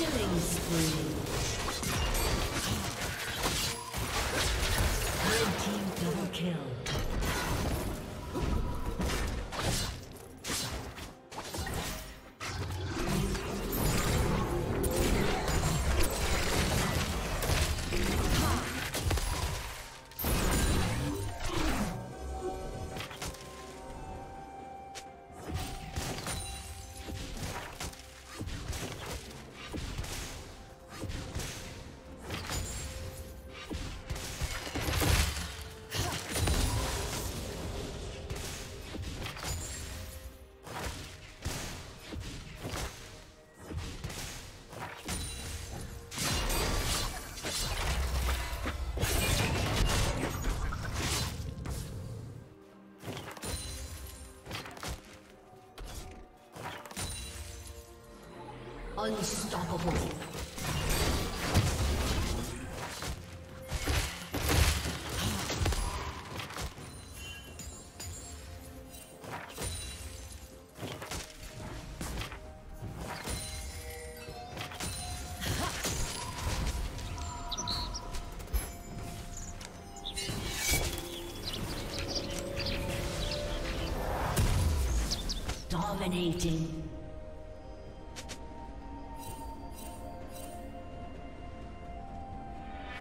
Killing spree. Unstoppable. Dominating.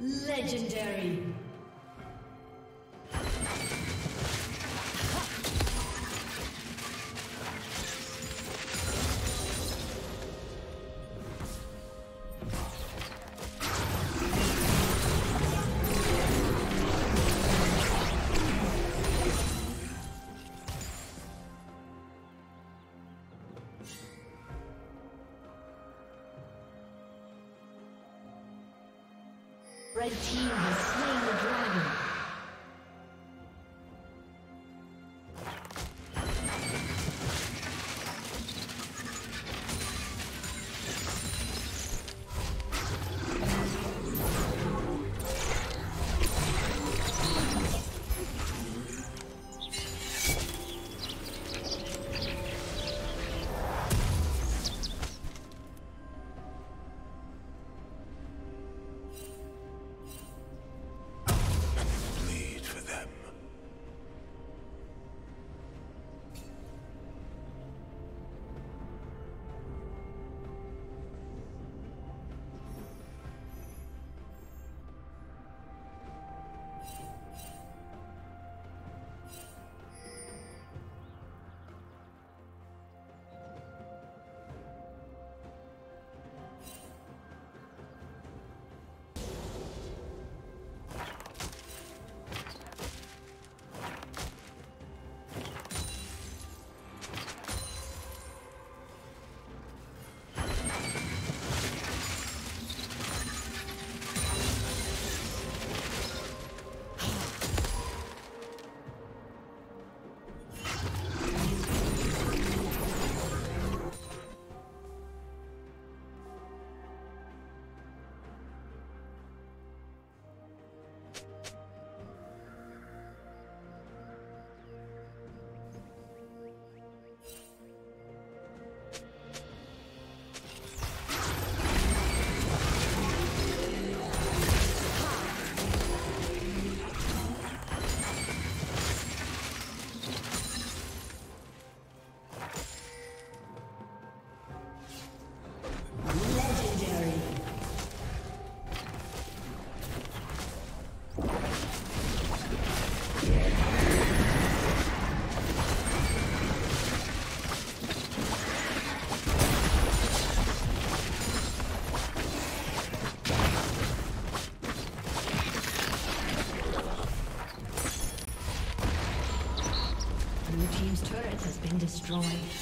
Legendary. Destroyed.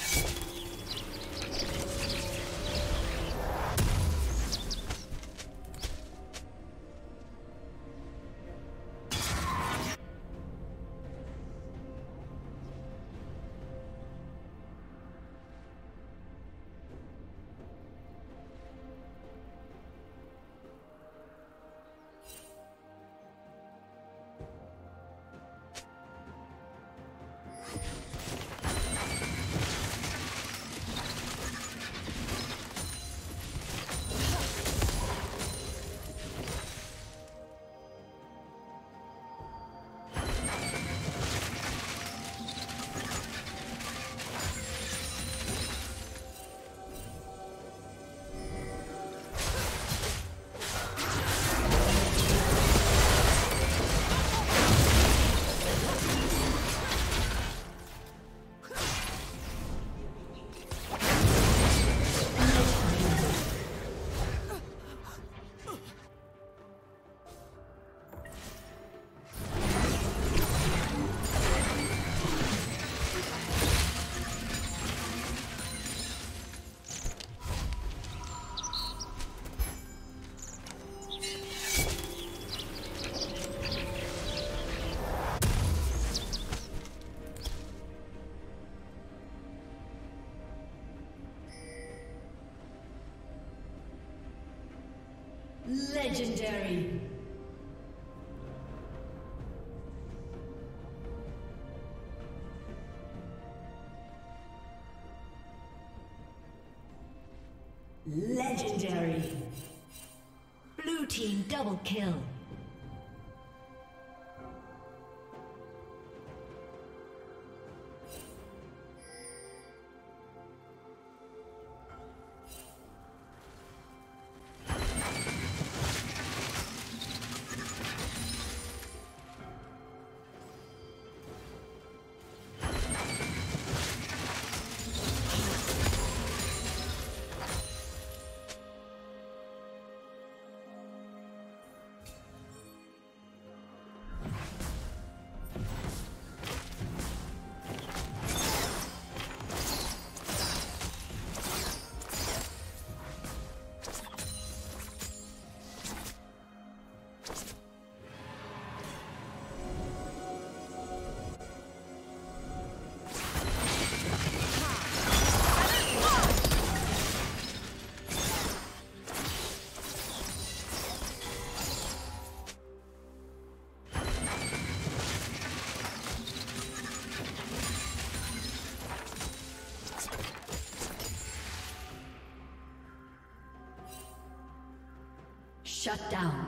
Shut down.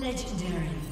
Legendary.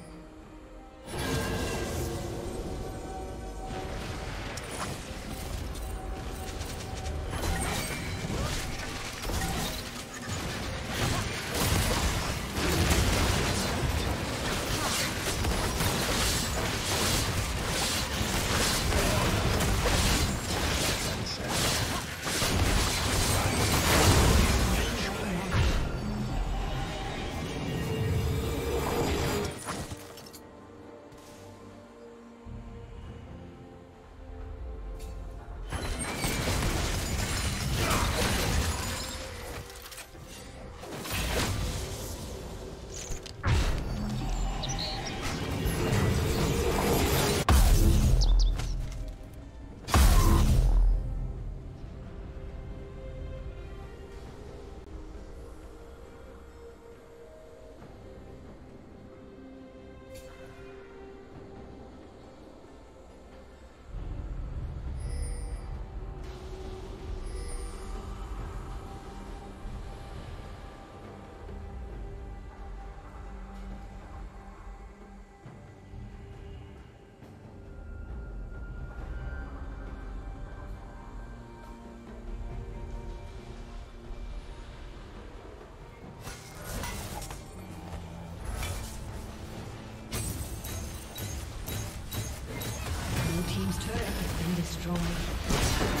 destroyed.